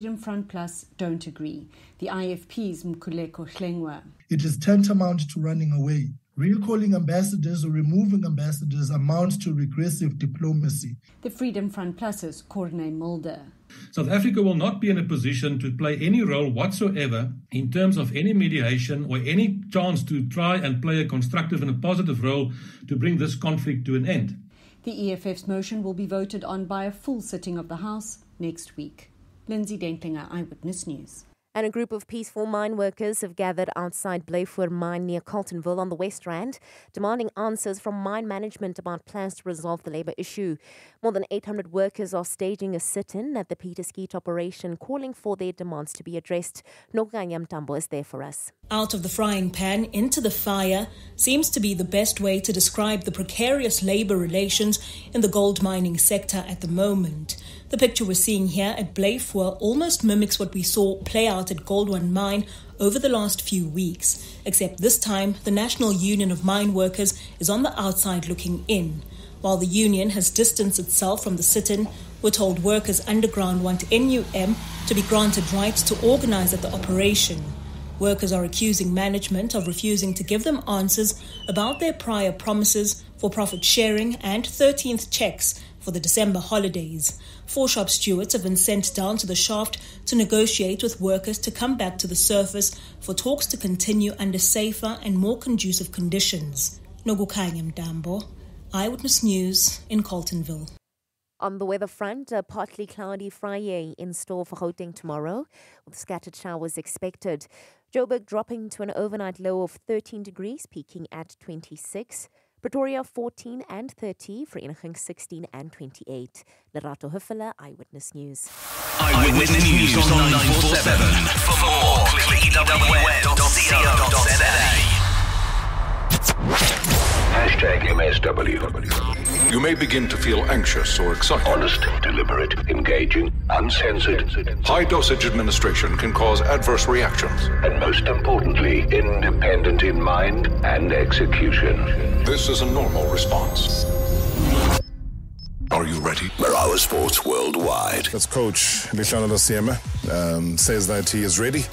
Freedom Front Plus don't agree. The IFP's Mkhuleko Hlengwa. It is tantamount to running away. Recalling ambassadors or removing ambassadors amounts to regressive diplomacy. The Freedom Front Plus's Corne Mulder. South Africa will not be in a position to play any role whatsoever in terms of any mediation or any chance to try and play a constructive and a positive role to bring this conflict to an end. The EFF's motion will be voted on by a full sitting of the House next week. Lindsay Dentlinger, Eyewitness News. And a group of peaceful mine workers have gathered outside Blyvoor mine near Carletonville on the West Rand, demanding answers from mine management about plans to resolve the labour issue. More than 800 workers are staging a sit-in at the Pieterskeet operation, calling for their demands to be addressed. Nokukhanya Mntambo is there for us. Out of the frying pan into the fire seems to be the best way to describe the precarious labour relations in the gold mining sector at the moment. The picture we're seeing here at Blyvoor almost mimics what we saw play out at Gold One Mine over the last few weeks, except this time the National Union of Mine Workers is on the outside looking in. While the union has distanced itself from the sit in, we're told workers underground want NUM to be granted rights to organize at the operation. Workers are accusing management of refusing to give them answers about their prior promises for profit sharing and 13th checks for the December holidays. Four shop stewards have been sent down to the shaft to negotiate with workers to come back to the surface for talks to continue under safer and more conducive conditions. Nokukhanya Mntambo, Eyewitness News in Carletonville. On the weather front, a partly cloudy Friday in store for Gauteng tomorrow, with scattered showers expected. Joburg dropping to an overnight low of 13 degrees, peaking at 26. Pretoria 14 and 30, Vereeniging 16 and 28. Lerato Huffela, Eyewitness News. Eyewitness News on 947. For more, click Hashtag MSW. You may begin to feel anxious or excited. Honest, deliberate, engaging, uncensored. High dosage administration can cause adverse reactions. And most importantly, independent in mind and execution. This is a normal response. Are you ready? Marawa Sports Worldwide. That's Coach Lihlano Siema um, says that he is ready.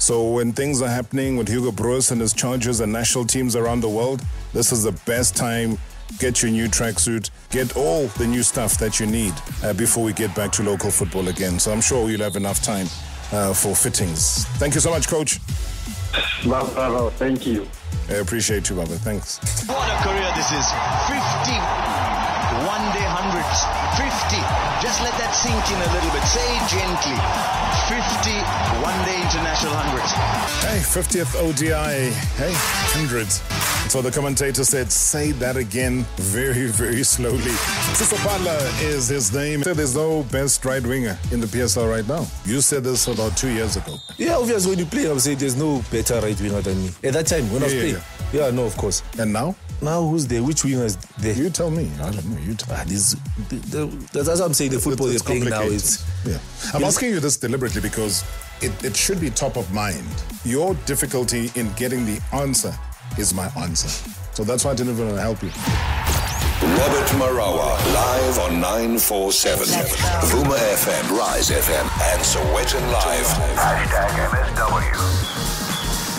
So when things are happening with Hugo Broos and his Chargers and national teams around the world, this is the best time. Get your new tracksuit, get all the new stuff that you need uh, before we get back to local football again. So I'm sure you'll have enough time uh, for fittings. Thank you so much, Coach. Bravo, thank you. I appreciate you, Baba. Thanks. What a career this is. 50 one day hundreds. 50. Just let that sink in a little bit. Say it gently. 50 one day international hundreds. Hey, 50th ODI. Hey, hundreds. So the commentator said, say that again very, very slowly. Thuso Phala is his name. There's no best right winger in the PSL right now. You said this about two years ago. Yeah, obviously when you play, I would say there's no better right winger than me. At that time, when I was Yeah, playing. yeah, Yeah. no, of course. And now? Now who's there? Which winger is there? You tell me. I don't know. You tell ah, this, the, the, that's what I'm saying. The football It's- they're playing now complicated. is. Yeah. I'm asking you this deliberately because it, it should be top of mind. Your difficulty in getting the answer is my answer. So that's why I didn't even want to help you. Robert Marawa, live on 947. Vuma FM, Rise FM, and Sowetan Live. Hashtag MSW.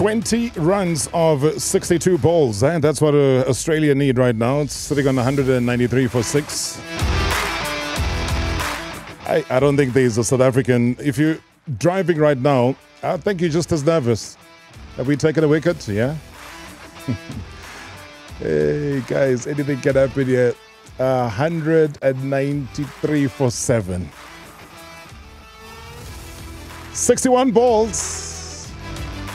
Twenty runs of 62 balls. Eh? That's what uh, Australia need right now. It's sitting on 193 for six. I, I don't think there's a South African. If you're driving right now, I think you're just as nervous. Have we taken a wicket? Yeah. hey guys, anything can happen here. Uh, 193 for seven. 61 balls.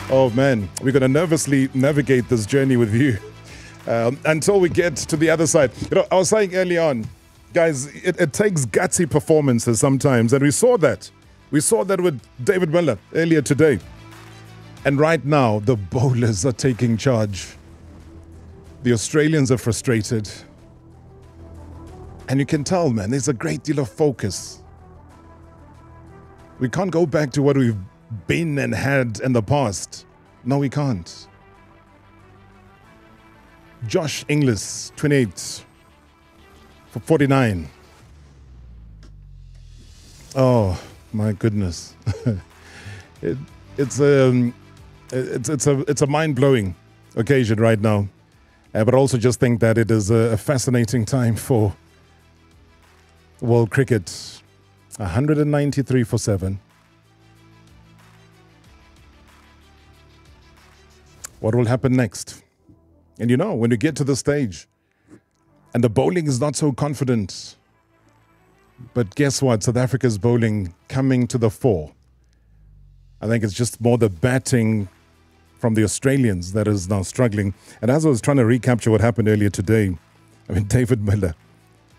Oh man, we're going to nervously navigate this journey with you um, until we get to the other side. You know, I was saying early on Guys, it, it takes gutsy performances sometimes, and we saw that. We saw that with David Miller earlier today. And right now, the bowlers are taking charge. The Australians are frustrated. And you can tell, man, there's a great deal of focus. We can't go back to what we've been and had in the past. No, we can't. Josh Inglis, 28 for 49. Oh, my goodness. it, it's, um, it's, it's a, it's a mind blowing occasion right now. Uh, but also just think that it is a, a fascinating time for world cricket. 193 for 7. What will happen next? And you know, when you get to the stage and the bowling is not so confident, but guess what? South Africa's bowling coming to the fore. I think it's just more the batting from the Australians that is now struggling. And as I was trying to recapture what happened earlier today, I mean, David Miller,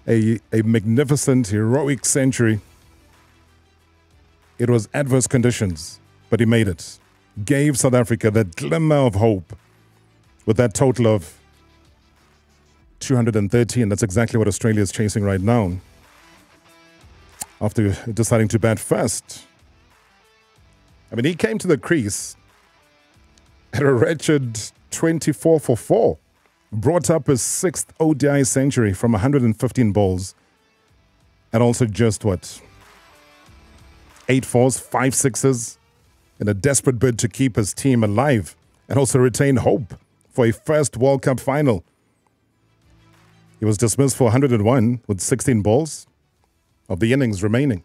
a, a magnificent, heroic century. It was adverse conditions, but he made it. Gave South Africa that glimmer of hope with that total of 213. That's exactly what Australia is chasing right now. After deciding to bat first. I mean, he came to the crease at a wretched 24 for 4. Brought up his sixth ODI century from 115 balls. And also just what? Eight fours, five sixes in a desperate bid to keep his team alive and also retain hope for a first World Cup final. He was dismissed for 101 with 16 balls of the innings remaining.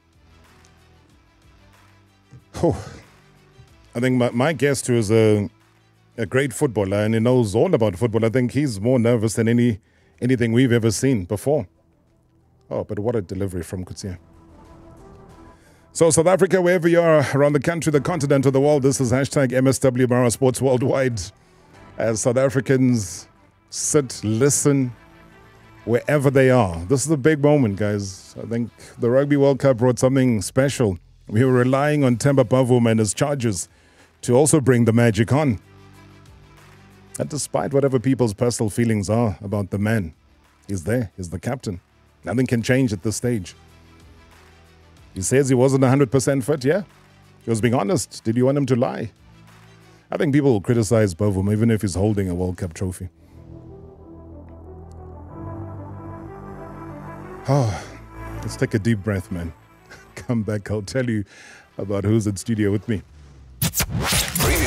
Oh, I think my, my guest, who is a, a great footballer and he knows all about football, I think he's more nervous than any anything we've ever seen before. Oh, but what a delivery from Coetzee. So, South Africa, wherever you are around the country, the continent, or the world, this is hashtag MSW Marawa Sports Worldwide. As South Africans sit, listen, wherever they are. This is a big moment, guys. I think the Rugby World Cup brought something special. We were relying on Temba Bavuma and his charges to also bring the magic on. And despite whatever people's personal feelings are about the man, he's there, he's the captain. Nothing can change at this stage. He says he wasn't 100% fit, yeah? He was being honest. Did you want him to lie? I think people will criticize Bavuma even if he's holding a World Cup trophy. Oh, let's take a deep breath, man. Come back, I'll tell you about who's in studio with me.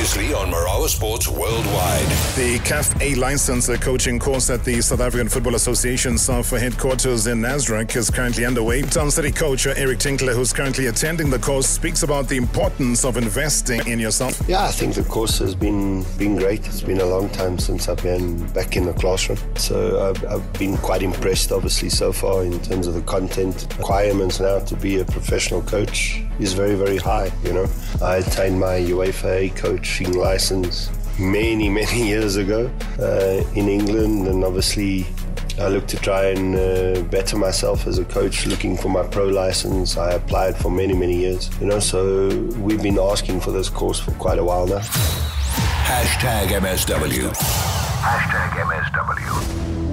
Previously on Marawa Sports Worldwide. The CAF A license coaching course at the South African Football Association South headquarters in Nasrec is currently underway. Town City coach Eric Tinkler, who's currently attending the course, speaks about the importance of investing in yourself. Yeah, I think the course has been been great. It's been a long time since I've been back in the classroom, so I've, I've been quite impressed, obviously, so far in terms of the content requirements now to be a professional coach is very very high. You know, I attained my UEFA A coaching license many, many years ago uh, in England, and obviously I looked to try and uh, better myself as a coach, looking for my pro license. I applied for many, many years, you know, so we've been asking for this course for quite a while now. Hashtag MSW. Hashtag MSW.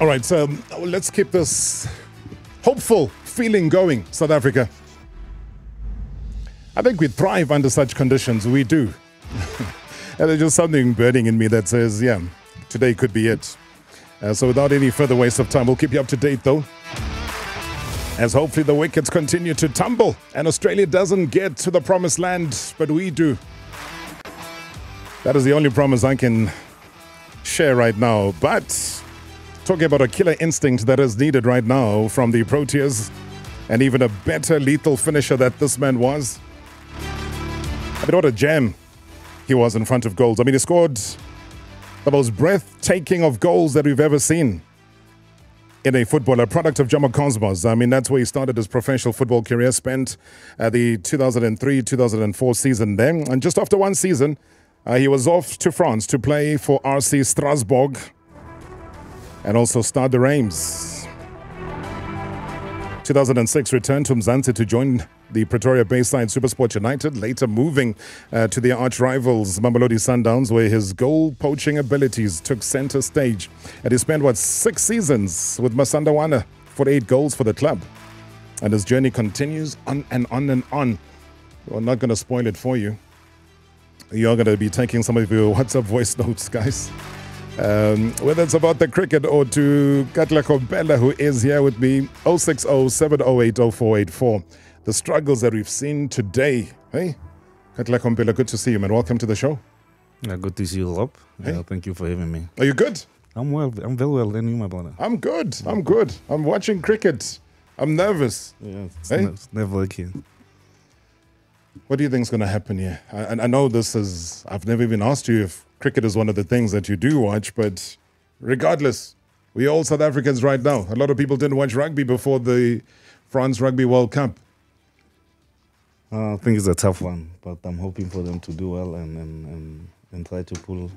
All right, so um, let's keep this hopeful feeling going, South Africa. I think we thrive under such conditions. We do. and there's just something burning in me that says, yeah, today could be it. Uh, so without any further waste of time, we'll keep you up to date though. As hopefully the wickets continue to tumble and Australia doesn't get to the promised land, but we do. That is the only promise I can share right now. But talking about a killer instinct that is needed right now from the Proteas and even a better lethal finisher that this man was. I mean, what a gem he was in front of goals. I mean, he scored the most breathtaking of goals that we've ever seen in a footballer, product of Jomo Cosmos. I mean, that's where he started his professional football career, spent uh, the 2003 2004 season there. And just after one season, uh, he was off to France to play for RC Strasbourg and also Stade de Reims. 2006 returned to Mzansi to join the Pretoria Bayside Supersport United, later moving uh, to their arch rivals Mamelodi Sundowns, where his goal poaching abilities took center stage. And he spent, what, six seasons with Masandawana, 48 goals for the club. And his journey continues on and on and on. We're not going to spoil it for you. You're going to be taking some of your WhatsApp voice notes, guys. Um, whether it's about the cricket or to Katlego Mphela, who is here with me, 060 708 0484. The struggles that we've seen today. Hey, Katlego Mphela, good to see you, man. Welcome to the show. Yeah, good to see you, Rob. Hey. Yeah, thank you for having me. Are you good? I'm well. I'm very well. And you, my brother? I'm good. I'm good. I'm watching cricket. I'm nervous. Yeah, it's, Hey? ne- it's never again. What do you think is going to happen here? I, and I know this is, I've never even asked you if cricket is one of the things that you do watch, but regardless, we all South Africans right now. A lot of people didn't watch rugby before the France Rugby World Cup. Uh, I think it's a tough one, but I'm hoping for them to do well and and, and, and try to pull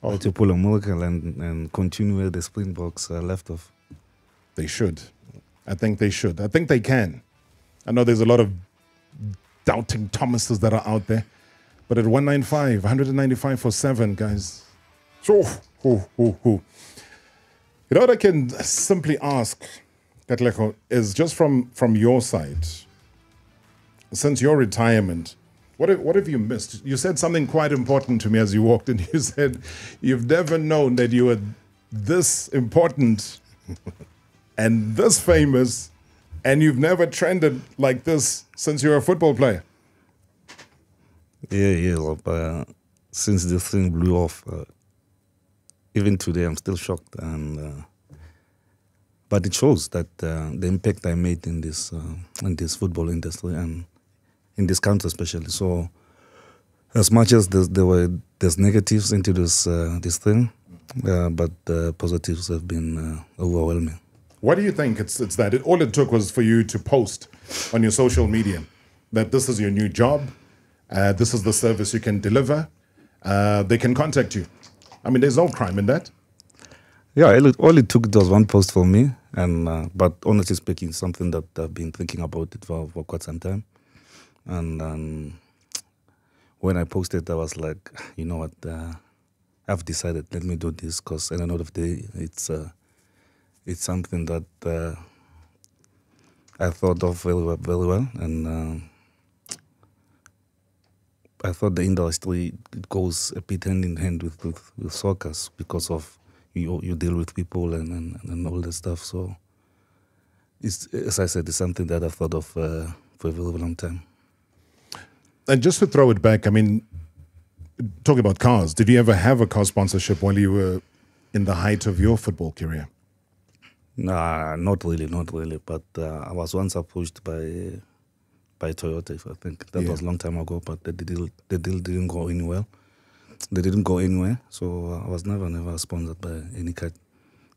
try to pull a miracle and, and continue where the Springboks uh, left off. They should. I think they should. I think they can. I know there's a lot of doubting Thomases that are out there, but at 195, 195 for seven, guys. So, hoo, hoo. You know what I can simply ask, Katlego, is just from, from your side, since your retirement, what what have you missed? You said something quite important to me as you walked in. You said you've never known that you were this important and this famous, and you've never trended like this since you were a football player. Yeah, yeah. Rob, uh, since this thing blew off, uh, even today I'm still shocked, and uh, but it shows that uh, the impact I made in this uh, in this football industry and in this country especially. So, as much as there's, there were there's negatives into this uh, this thing, but the positives have been overwhelming. What do you think? It's it's that it, all it took was for you to post on your social media that this is your new job, uh, this is the service you can deliver. Uh, they can contact you. I mean, there's no crime in that. Yeah, all it took was one post for me, and uh, but honestly speaking, something that I've been thinking about it for, for quite some time. And um, when I posted, I was like, you know what, uh, I've decided. Let me do this because at the end of the day, it's uh, it's something that uh, I thought of very well, very well, and uh, I thought the industry goes a bit hand in hand with with, with soccer because of you you deal with people and, and, and all that stuff. So it's as I said, it's something that I've thought of uh, for a very long time. And just to throw it back, I mean, talking about cars, did you ever have a car sponsorship while you were in the height of your football career? Nah, not really, not really. But uh, I was once approached by by Toyota. I think that Yeah. was a long time ago. But the deal the deal didn't go anywhere. They didn't go anywhere. So I was never never sponsored by any car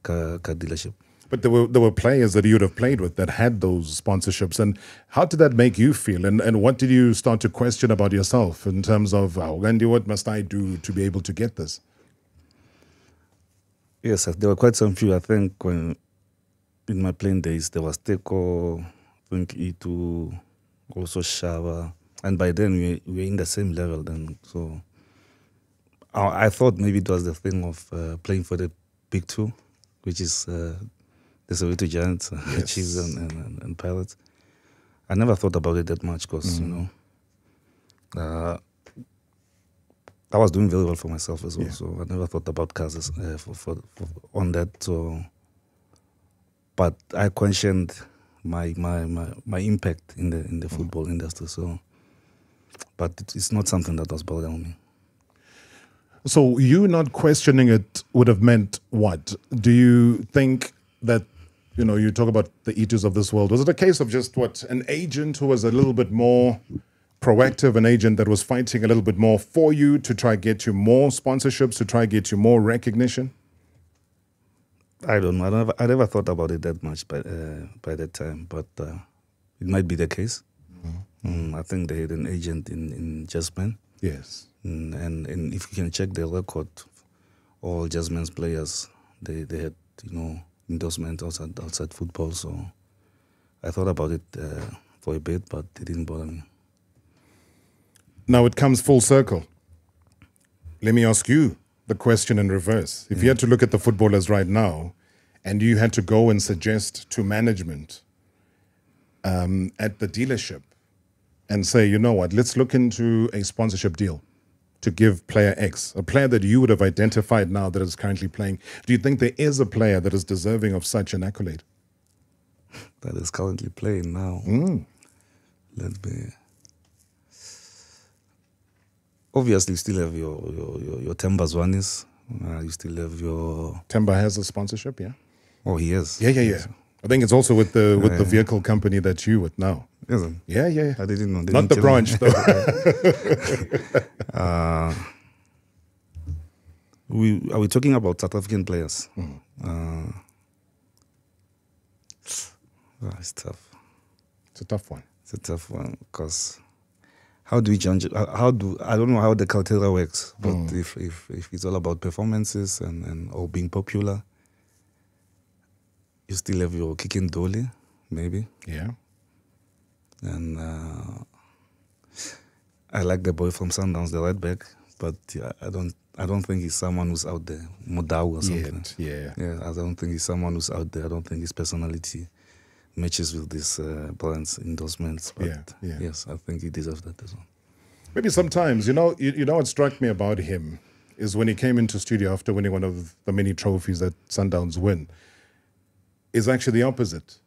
car, car dealership. But there were there were players that you'd have played with that had those sponsorships, and how did that make you feel? And and what did you start to question about yourself in terms of, oh, Wendy, what must I do to be able to get this? Yes, there were quite some few. I think when in my playing days there was Teko, I think E2, also Shava, and by then we we were in the same level. Then so I, I thought maybe it was the thing of uh, playing for the big two, which is uh, the Soweto Giants, uh, Yes. Chiefs, and, and, and, and Pirates. I never thought about it that much because you Mhm. know. Uh, I was doing very well for myself as well, Yeah. so I never thought about cars uh, for, for, for on that. So, but I questioned my my, my, my impact in the in the mm. football industry. So, but it's not something that was bothering me. So you not questioning it would have meant what? Do you think that you know, you talk about the eaters of this world. Was it a case of just what an agent who was a little bit more proactive, an agent that was fighting a little bit more for you to try get you more sponsorships, to try get you more recognition? I don't know. I never, I never thought about it that much by uh, by that time, but uh, it might be the case. Mm, I think they had an agent in in Jazzman. Yes. Mm, and and if you can check their record, all Jazzman's players they they had you know endorsement outside outside football. So I thought about it uh, for a bit, but it didn't bother me. Now it comes full circle. Let me ask you the question in reverse. If you had to look at the footballers right now and you had to go and suggest to management um, at the dealership and say, you know what, let's look into a sponsorship deal to give player X, a player that you would have identified now that is currently playing. Do you think there is a player that is deserving of such an accolade? That is currently playing now. Mm. Let me. Obviously, you still have your your your, your Themba Zwanes. Uh, you still have your Themba has a sponsorship, yeah. Oh, he is. Yeah, yeah, yeah. I think it's also with the with the Yeah. vehicle company that you with now. Is it? Yeah, yeah. yeah. I didn't know. They Not didn't the tell me. branch though. uh, we are we talking about South African players? Mm. Uh, ah, it's tough. It's a tough one. It's a tough one because how do we judge? How how do I don't know how the criteria works, but Mm. if, if if it's all about performances and and or being popular, you still have your Keagan Dolly, maybe. Yeah. And uh, I like the boy from Sundowns, the right back, but yeah, I don't. I don't think he's someone who's out there, Mudau or something. Yet, yeah. Yeah, I don't think he's someone who's out there. I don't think his personality matches with this uh, brand's endorsements. But Yeah, yeah. yes, I think he deserves that as well. Maybe sometimes, you know, you, you know what struck me about him is when he came into studio after winning one of the many trophies that Sundowns win, is actually the opposite.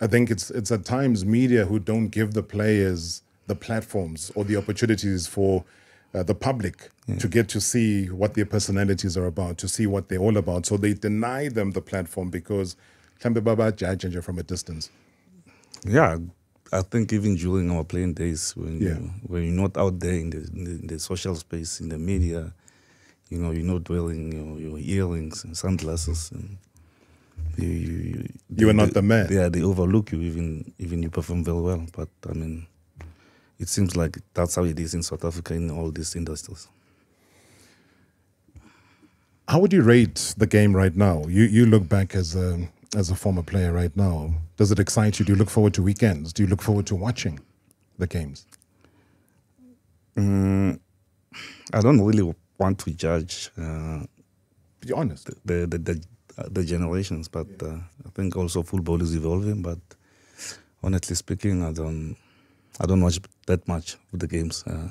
I think it's it's at times media who don't give the players the platforms or the opportunities for uh, the public to get to see what their personalities are about, to see what they're all about. So they deny them the platform because Klambe Baba judge from a distance. Yeah, I think even during our playing days, when Yeah. you, when you're not out there in the, in the in the social space, in the media, you know, you're not wearing your, your earrings and sunglasses, and you you, you, You are not the man. Yeah, they overlook you even even you perform very well. But I mean, it seems like that's how it is in South Africa in all these industries. How would you rate the game right now? You you look back as a as a former player right now. Does it excite you? Do you look forward to weekends? Do you look forward to watching the games? Mm, I don't really want to judge. Uh, Be honest. The the the, uh, the generations, but uh, I think also football is evolving. But honestly speaking, I don't I don't watch that much of the games. Uh,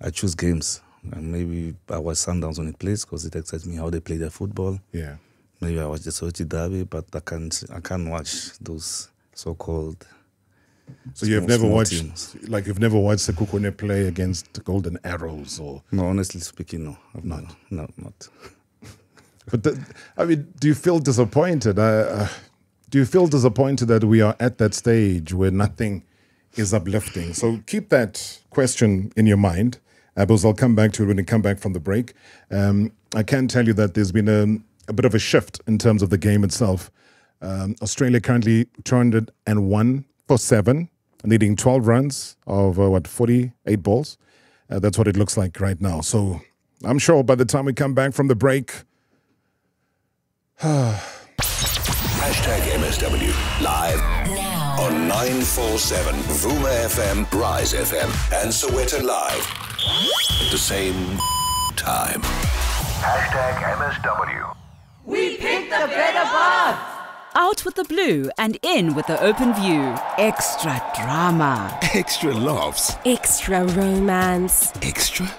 I choose games. And maybe I watch Sundowns when it plays because it excites me how they play their football. Yeah. Maybe I watch the Soweto Derby, but I can't I can't watch those so-called. So you have never watched teams. like you've never watched the Sekhukhune play against Golden Arrows or No, honestly speaking, no, I've not. No, not. But the, I mean, do you feel disappointed? Uh, uh, do you feel disappointed that we are at that stage where nothing is uplifting? So keep that question in your mind, uh, because I'll come back to it when we come back from the break. Um, I can tell you that there's been a, a bit of a shift in terms of the game itself. Um, Australia currently 201 for seven, needing 12 runs of uh, what 48 balls. Uh, that's what it looks like right now. So I'm sure by the time we come back from the break. Hashtag MSW live now on 947 Vuma FM, Rise FM, and Sowetan Live at the same time. Hashtag MSW. We picked the better box. Out with the blue and in with the open view. Extra drama. Extra laughs. Extra romance. Extra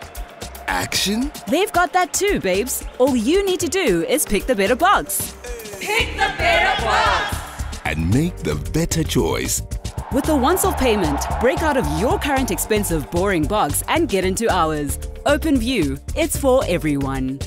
action. They've got that too, babes. All you need to do is pick the better box. Pick the better box. And make the better choice. With a once off payment, break out of your current expensive, boring box and get into ours. Open View. It's for everyone.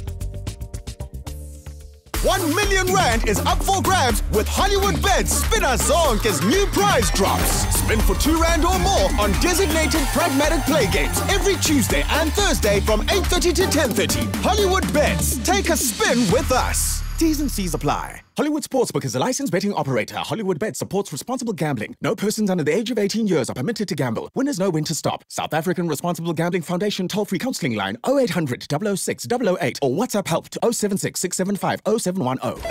1 million rand is up for grabs with Hollywood Bets Spina Zonke's new prize drops. Spin for 2 rand or more on designated pragmatic play games every Tuesday and Thursday from 8:30 to 10:30. Hollywood Bets. Take a spin with us. T's and C's apply. Hollywood Sportsbook is a licensed betting operator. Hollywood Bet supports responsible gambling. No persons under the age of 18 years are permitted to gamble. Winners know when to stop. South African Responsible Gambling Foundation toll free counseling line 0800 006 008 or WhatsApp help to 076 675 0710.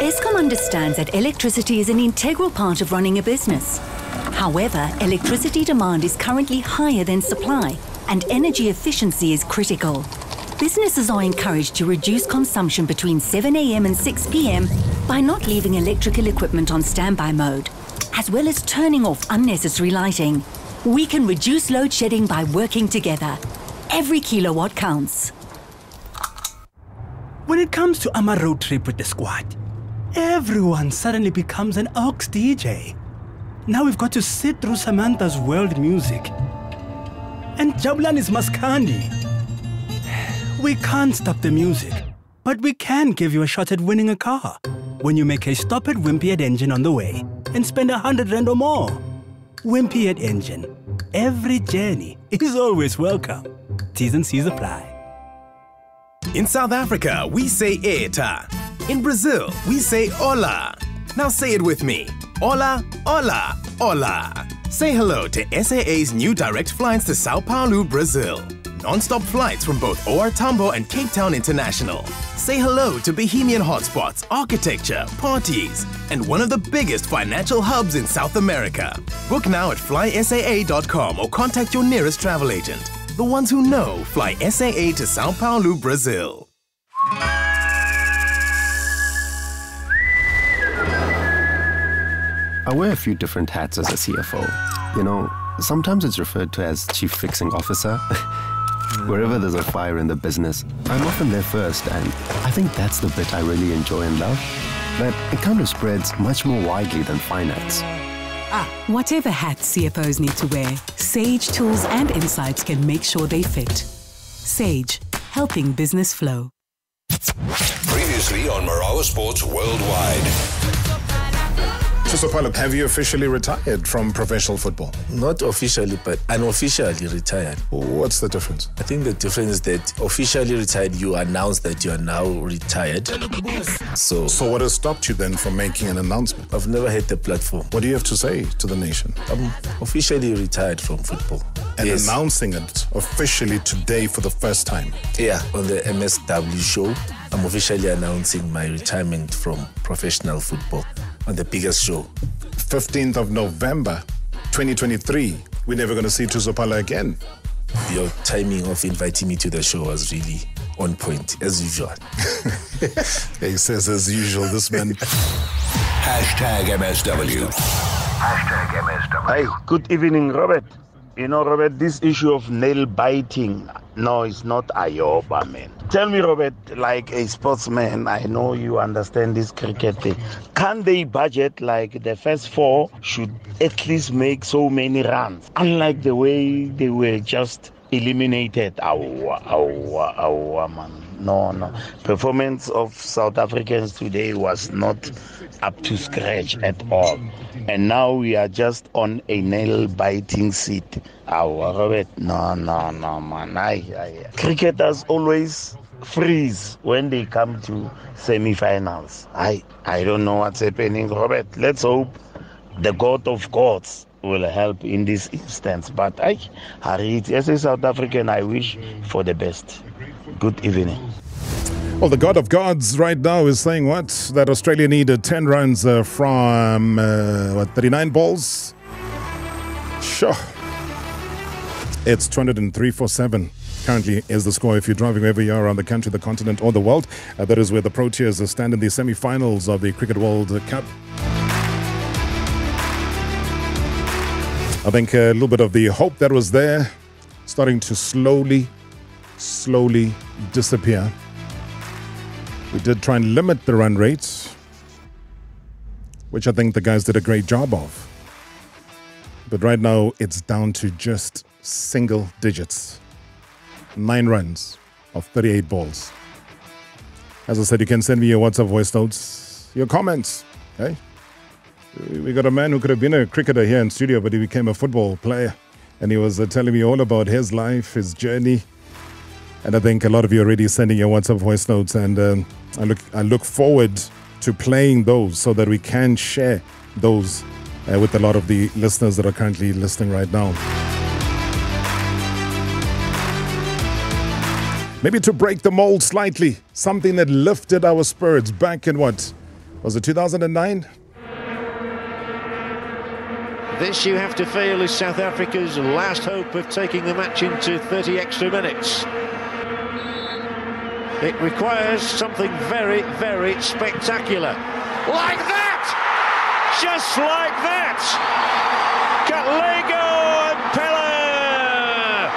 Eskom understands that electricity is an integral part of running a business. However, electricity demand is currently higher than supply, and energy efficiency is critical. Businesses are encouraged to reduce consumption between 7 a.m. and 6 p.m. by not leaving electrical equipment on standby mode, as well as turning off unnecessary lighting. We can reduce load shedding by working together. Every kilowatt counts. When it comes to a road trip with the squad, everyone suddenly becomes an aux DJ. Now we've got to sit through Samantha's world music. And Jablan Jabulani's Maskandi. We can't stop the music, but we can give you a shot at winning a car when you make a stop at Wimpy at Engen on the way and spend a hundred rand or more. Wimpy at Engen. Every journey is always welcome. T's and C's apply. In South Africa, we say ETA. In Brazil, we say hola. Now say it with me. Hola, hola, hola. Say hello to SAA's new direct flights to Sao Paulo, Brazil. Non-stop flights from both OR Tambo and Cape Town International. Say hello to Bohemian hotspots, architecture, parties, and one of the biggest financial hubs in South America. Book now at flysaa.com or contact your nearest travel agent. The ones who know fly SAA to Sao Paulo, Brazil. I wear a few different hats as a CFO. You know, sometimes it's referred to as Chief Fixing Officer. Wherever there's a fire in the business, I'm often there first, and I think that's the bit I really enjoy and love. But it kind of spreads much more widely than finance. Ah, whatever hats CFOs need to wear, Sage tools and insights can make sure they fit. Sage, helping business flow. Previously on Marawa Sports Worldwide. So, Pilot, have you officially retired from professional football? Not officially, but unofficially retired. What's the difference? I think the difference is that officially retired, you announce that you are now retired. So, so what has stopped you then from making an announcement? I've never had the platform. What do you have to say to the nation? I'm officially retired from football. And yes. announcing it officially today for the first time. Yeah, on the MSW show, I'm officially announcing my retirement from professional football on the biggest show. 15th of November, 2023. We're never going to see Thuso Phala again. Your timing of inviting me to the show was really on point, as usual. he says, as usual, this man. Hashtag MSW. Hashtag MSW. Hey, good evening, Robert. You know, Robert, this issue of nail biting, no, it's not Ayoba, man. Tell me, Robert, like a sportsman, I know you understand this cricket thing. Can they budget like the first four should at least make so many runs? Unlike the way they were just eliminated. Our, our, our man. No, no. Performance of South Africans today was not up to scratch at all. And now we are just on a nail biting seat. Our Robert, no, no, no, man. I, I, cricketers always freeze when they come to semi-finals. I, I don't know what's happening, Robert. Let's hope the God of gods will help in this instance. But I, Harit, as a South African, I wish for the best. Good evening. Well, the God of Gods right now is saying what? That Australia needed 10 runs uh, from, uh, what, 39 balls? Sure. It's 203 for 7 currently is the score if you're driving wherever you are around the country, the continent, or the world. Uh, that is where the Proteas stand in the semi finals of the Cricket World Cup. I think a little bit of the hope that was there starting to slowly, slowly disappear. We did try and limit the run rates, which I think the guys did a great job of. But right now, it's down to just single digits. Nine runs of 38 balls. As I said, you can send me your WhatsApp voice notes, your comments. Hey, we got a man who could have been a cricketer here in studio, but he became a football player, and he was uh, telling me all about his life, his journey. And I think a lot of you are already sending your WhatsApp voice notes, and um, I look I look forward to playing those so that we can share those uh, with a lot of the listeners that are currently listening right now. Maybe to break the mold slightly, something that lifted our spirits back in what was it 2009? This, you have to feel, is South Africa's last hope of taking the match into 30 extra minutes. It requires something very, very spectacular. Like that! Just like that! Katlego and Pella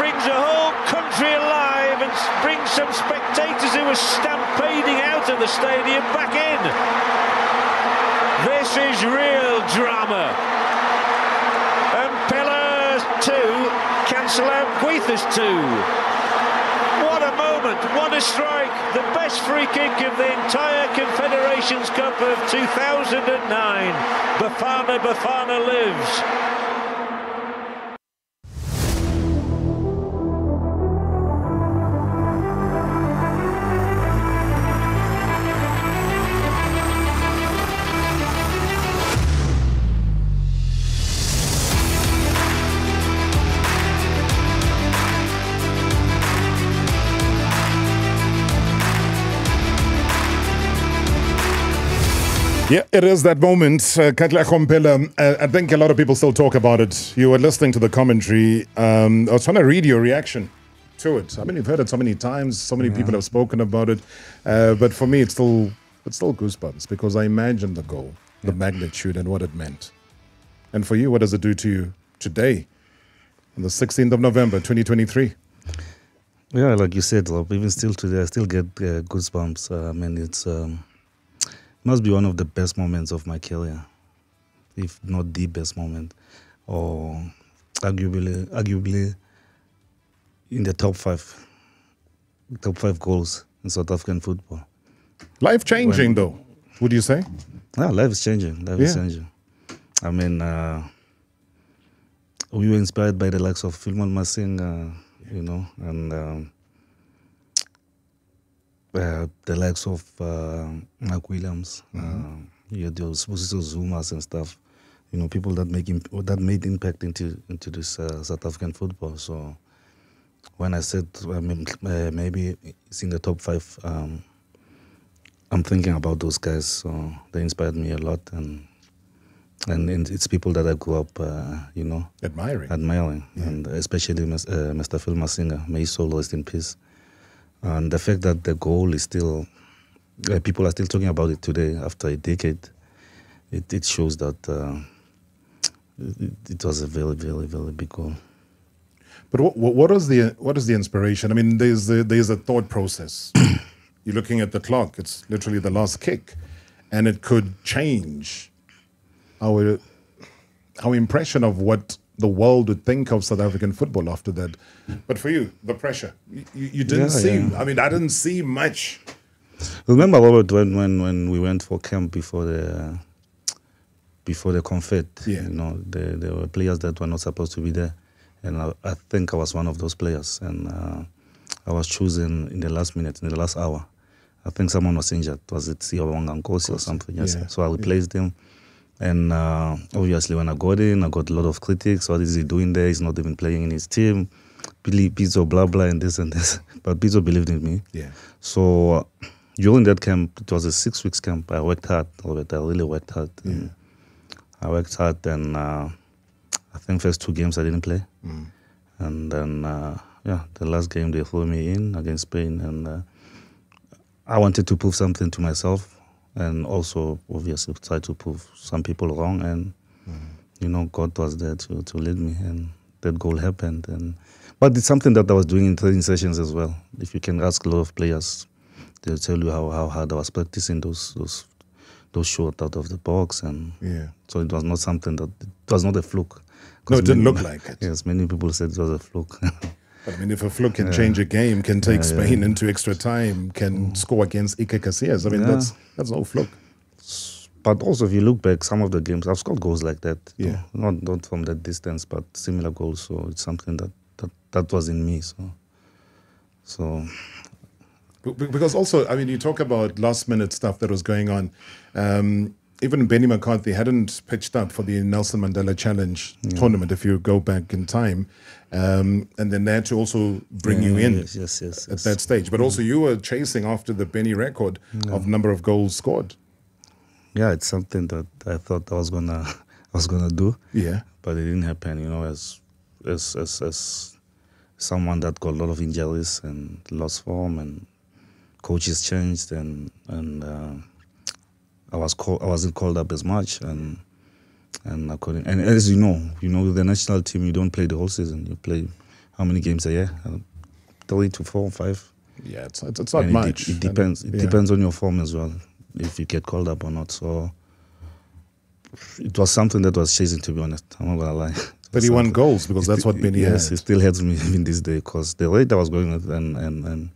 brings a whole country alive and brings some spectators who were stampeding out of the stadium back in. This is real drama. And Pella 2 cancel out Güiza's 2. Moment, what a strike. The best free kick of the entire Confederations Cup of 2009. Bafana Bafana lives. Yeah, it is that moment. Uh, Katla uh, I think a lot of people still talk about it. You were listening to the commentary. Um, I was trying to read your reaction to it. I mean, you've heard it so many times. So many people have spoken about it. Uh, but for me, it's still it's still goosebumps because I imagine the goal, the magnitude, and what it meant. And for you, what does it do to you today, on the 16th of November, 2023? Yeah, like you said, Rob, even still today, I still get uh, goosebumps. Uh, I mean, it's um, must be one of the best moments of my career, if not the best moment, or arguably, arguably in the top five, top five goals in South African football. Life changing, though, would you say? Yeah, life is changing. Life is changing. I mean, uh, we were inspired by the likes of Philemon Masinga, you know, and um, uh, the likes of uh, Mark Williams. Uh, you had those Zumas and stuff. You know, people that make imp- that made impact into into this uh, South African football. So when I said I mean, uh, maybe it's in the top five, um, I'm thinking about those guys. So they inspired me a lot, and and, and it's people that I grew up, uh, you know, admiring, admiring, and especially uh, Mr. Phil Masinga. May his soul rest in peace. And the fact that the goal is still, uh, people are still talking about it today after a decade, it, it shows that uh, it, it was a very, very, very big goal. But what, what, what is the what is the inspiration? I mean, there's a, there's a thought process. You're looking at the clock; it's literally the last kick, and it could change our our impression of what the world would think of South African football after that. But for you, the pressure you, you, didn't Yeah, see. yeah. I mean, I didn't see much. Remember, Robert, when, when, when we went for camp before the before the confed, Yeah. you know, there, there were players that were not supposed to be there, and I, I think I was one of those players, and uh, I was chosen in the last minute, in the last hour. I think someone was injured. Was it Siyabonga Nkosi or something? Yes. Yeah. So I replaced him. And uh, obviously, when I got in, I got a lot of critics. What is he doing there? He's not even playing in his team. Billy Pizzo, blah, blah, and this and this. But Pizzo believed in me. Yeah. So uh, during that camp, it was a six weeks camp. I worked hard. Robert. I really worked hard. And I worked hard, and uh, I think first two games I didn't play. Mm. And then, uh, yeah, the last game they threw me in against Spain, and uh, I wanted to prove something to myself, and also obviously try to prove some people wrong. And you know, God was there to to lead me, and that goal happened. And but it's something that I was doing in training sessions as well. If you can ask a lot of players, they'll tell you how, how hard I was practicing those those those shots out of the box, and Yeah. so it was not something that it was not a fluke. No, it didn't many- look like it. Yes, many people said it was a fluke. I mean, if a fluke can change a game, can take Spain into extra time, can score against Iker Casillas, I mean, Yeah. that's that's no fluke. But also, if you look back, some of the games I've scored goals like that. Yeah. not not from that distance, but similar goals. So it's something that that, that was in me. So, so Be- be- Because also, I mean, you talk about last minute stuff that was going on. Um, even Benny McCarthy hadn't pitched up for the Nelson Mandela Challenge tournament, if you go back in time. Um, and then they had to also bring Yeah, you in yes, yes, yes, at that stage. But also, you were chasing after the Benny record of number of goals scored. yeah, it's something that I thought I was gonna I was gonna do. Yeah. but it didn't happen. You know, as as as as someone that got a lot of injuries and lost form, and coaches changed, and and uh, I was call, I wasn't called up as much, and and couldn't. And as you know, you know, with the national team, you don't play the whole season. You play how many games a year? Uh, Three to four, five. Yeah, it's, it's, it's not And much. It, depends. It Yeah. depends on your form as well, if you get called up or not. So it was something that was chasing, to be honest. I'm not gonna lie. It was 31 something- goals, because that's what Benny Yes, had. it still hurts me even this day because the rate I was going with, and and and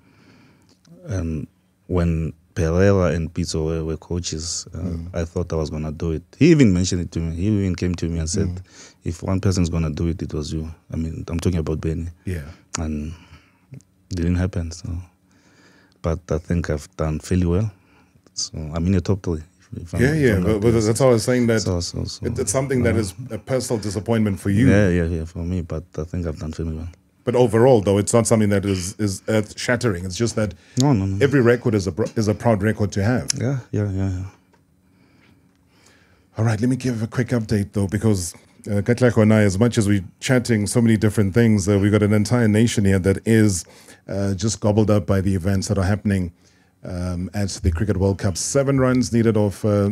and when Parreira and Pitso were, were coaches, uh, Mm. I thought I was gonna do it. He even mentioned it to me. He even came to me and said, Mm. "If one person's gonna do it, it was you." I mean, I'm talking about Benny. Yeah. and it didn't happen. So, but I think I've done fairly well. So I'm in the top three. if- if I'm- Yeah, yeah, but, but that's all I was saying that So, so, so, it- it's something that uh, is a personal disappointment for you. Yeah, yeah, yeah, for me. But I think I've done fairly well. But overall, though, it's not something that is is earth shattering. It's just that No, no, no. every record is a is a proud record to have. Yeah, yeah, yeah, yeah. All right, let me give a quick update though, because uh, Katlego and I, as much as we're chatting so many different things, uh, we've got an entire nation here that is uh, just gobbled up by the events that are happening um, at the Cricket World Cup. Seven runs needed off uh,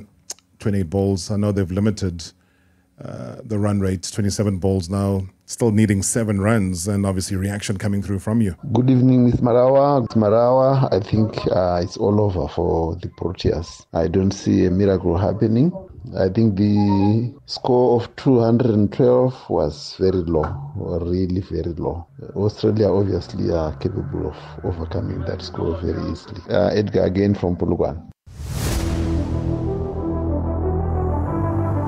28 balls. I know they've limited uh, the run rate, 27 balls now, still needing seven runs, and obviously reaction coming through from you. Good evening, Miss Marawa. Miss Marawa, I think uh, it's all over for the Proteas. I don't see a miracle happening. I think the score of 212 was very low, really very low. Australia obviously are capable of overcoming that score very easily. Uh, Edgar again from Pulugan.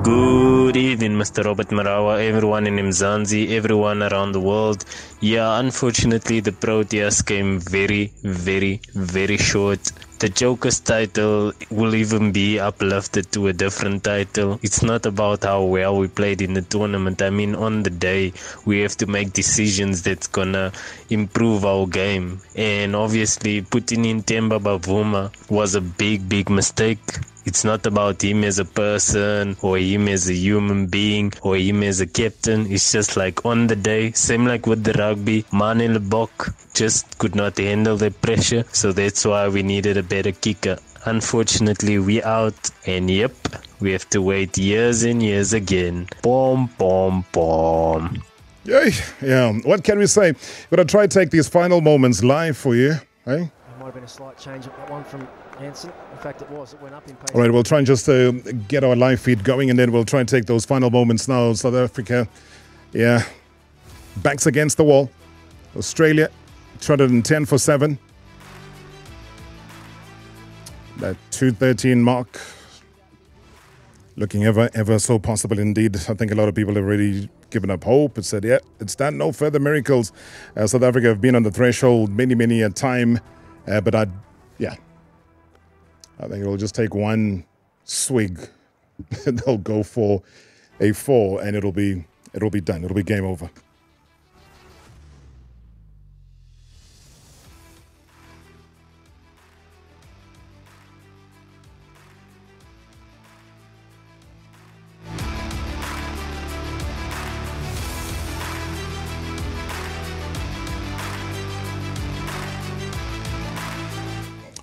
Good evening, Mr. Robert Marawa, everyone in Mzansi, everyone around the world. Yeah, unfortunately, the Proteas came very, very, very short. The Joker's title will even be uplifted to a different title. It's not about how well we played in the tournament. I mean, on the day, we have to make decisions that's gonna improve our game. And obviously, putting in Temba Bavuma was a big, big mistake. It's not about him as a person or him as a human being or him as a captain. It's just like on the day, same like with the rugby, Manie Libbok just could not handle the pressure. So that's why we needed a better kicker. Unfortunately, we out. And yep, we have to wait years and years again. Boom, boom, boom. Yay. Yeah, what can we say? We're going to try to take these final moments live for you. Eh? Might have been a slight change of that one from Hansen. In fact, it was. It went up in pace. All right, we'll try and just uh, get our live feed going and then we'll try and take those final moments now. South Africa, yeah, backs against the wall. Australia, 210 for 7. That 213 mark looking ever, ever so possible indeed. I think a lot of people have already given up hope. and said, yeah, it's done. No further miracles. Uh, South Africa have been on the threshold many, many a time. Uh, but I, I think it'll just take one swig. They'll go for a four, and it'll be it'll be done. It'll be game over.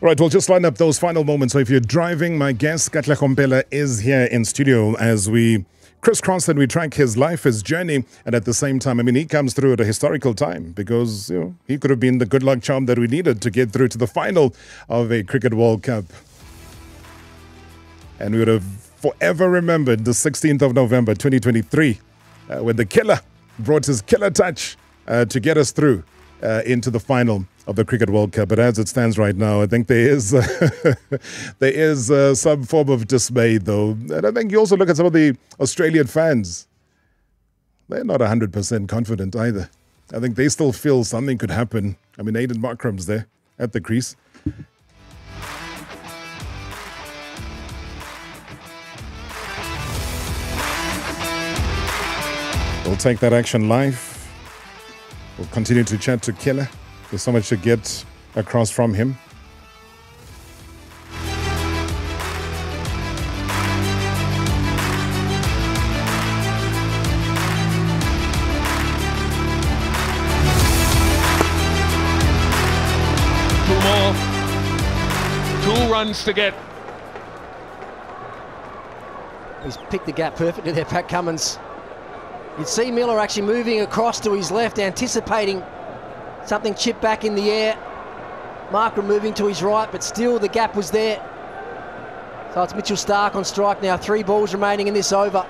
Right, we'll just line up those final moments. So if you're driving, my guest, Katlego Mphela, is here in studio as we crisscross and we track his life, his journey. And at the same time, I mean, he comes through at a historical time because, you know, he could have been the good luck charm that we needed to get through to the final of a Cricket World Cup. And we would have forever remembered the 16th of November, 2023, uh, when the killer brought his killer touch uh, to get us through uh, into the final of the Cricket World Cup. But as it stands right now, I think there is there is uh, some form of dismay, though. And I think you also look at some of the Australian fans. They're not 100% confident either. I think they still feel something could happen. I mean, Aiden Markram's there at the crease. We'll take that action live. We'll continue to chat to Killer. There's so much to get across from him. Two more. Two runs to get. He's picked the gap perfectly there, Pat Cummins. You'd see Miller actually moving across to his left, anticipating something chipped back in the air. Markram moving to his right, but still the gap was there. So it's Mitchell Starc on strike now. Three balls remaining in this over.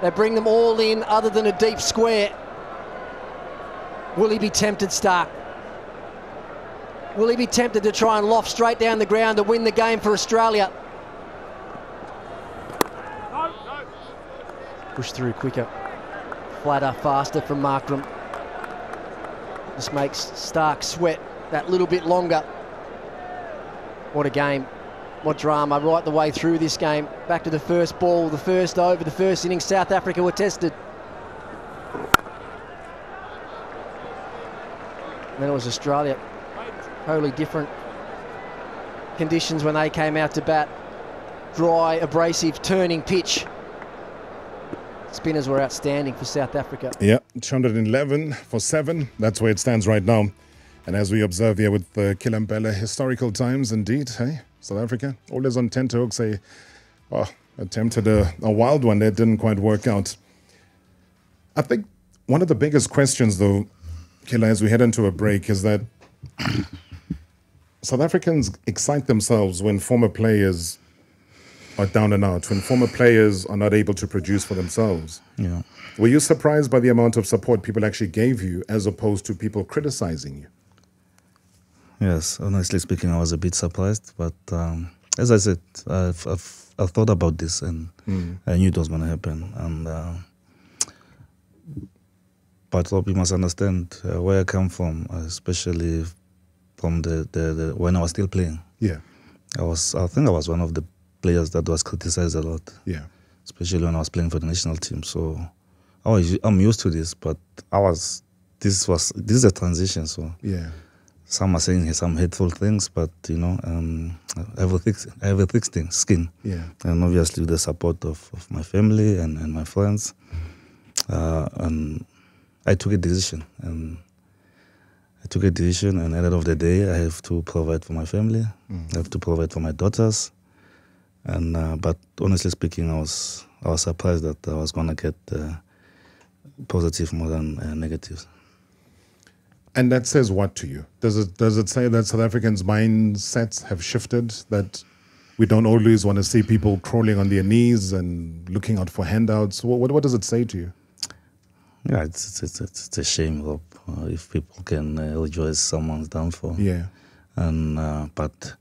They bring them all in other than a deep square. Will he be tempted, Starc? Will he be tempted to try and loft straight down the ground to win the game for Australia? Push through quicker, flatter, faster from Markram. This makes Starc sweat that little bit longer. What a game. What drama right the way through this game. Back to the first ball, the first over, the first inning. South Africa were tested. And then it was Australia. Totally different conditions when they came out to bat. Dry, abrasive, turning pitch. Spinners were outstanding for South Africa. Yeah, 211 for seven. That's where it stands right now. And as we observe here with uh, Kilambella, historical times indeed, hey, South Africa, always on tenterhooks, a oh, attempted a, a wild one that didn't quite work out. I think one of the biggest questions, though, Killa, as we head into a break, is that South Africans excite themselves when former players are down and out, when former players are not able to produce for themselves. Yeah. Were you surprised by the amount of support people actually gave you as opposed to people criticizing you? Yes, honestly speaking, I was a bit surprised, but um, as I said, I've, I've, I've thought about this and Mm. I knew it was going to happen. And uh, but you must understand uh, where I come from, especially from the, the, the when I was still playing. Yeah. I was, I think, I was one of the players that was criticized a lot. Yeah. especially when I was playing for the national team. So I was, I'm used to this, but I was this was this is a transition. So Yeah. some are saying some hateful things, but you know, um, I have a thick, I have a thick skin, skin. Yeah. and obviously with the support of, of my family and, and my friends, uh, and I took a decision, and I took a decision, and at the end of the day, I have to provide for my family, Mm. I have to provide for my daughters, and uh, but honestly speaking, I was I was surprised that I was gonna get uh, positive more than uh, negatives. And that says what to you? Does it does it say that South Africans' mindsets have shifted? That we don't always want to see people crawling on their knees and looking out for handouts. What what, what does it say to you? Yeah, it's it's it's, it's a shame, Rob, uh, if people can uh, rejoice someone's downfall. Yeah. And uh, but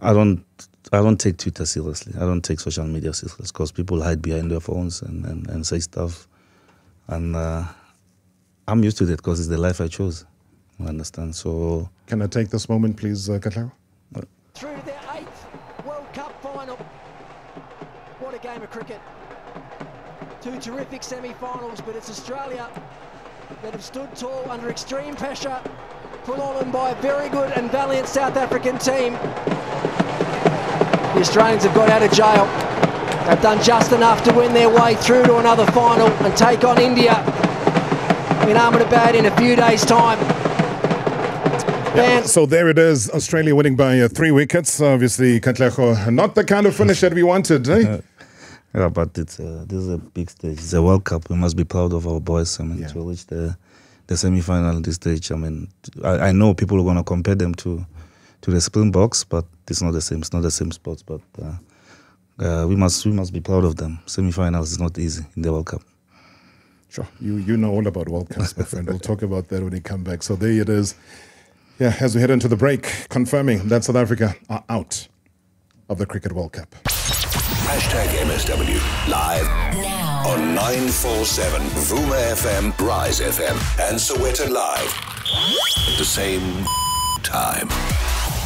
I don't I don't take Twitter seriously. I don't take social media seriously because people hide behind their phones and, and, and say stuff, and uh, I'm used to that because it's the life I chose. You understand? So Can I take this moment, please, uh, Katlego? Through to their eighth World Cup final. What a game of cricket. Two terrific semi-finals, but it's Australia that have stood tall under extreme pressure, put on them by a very good and valiant South African team. The Australians have got out of jail. They've done just enough to win their way through to another final and take on India in Ahmedabad in a few days' time. Yeah, so there it is, Australia winning by uh, three wickets. Obviously, Katlego, not the kind of finish that we wanted, eh? yeah, but it's uh, this is a big stage. It's a World Cup. We must be proud of our boys. I mean, to reach the the semi-final at this stage. I mean, I, I know people are going to compare them to to the Springboks, but it's not the same. It's not the same sports. But uh, uh, we must we must be proud of them. Semi-finals is not easy in the World Cup. Sure. You you know all about World Cups, my friend. We'll talk about that when we come back. So there it is. Yeah, as we head into the break, confirming that South Africa are out of the Cricket World Cup. Hashtag MSW live now on 947 Vuma FM, Rise FM, and Sowetan Live at the same time.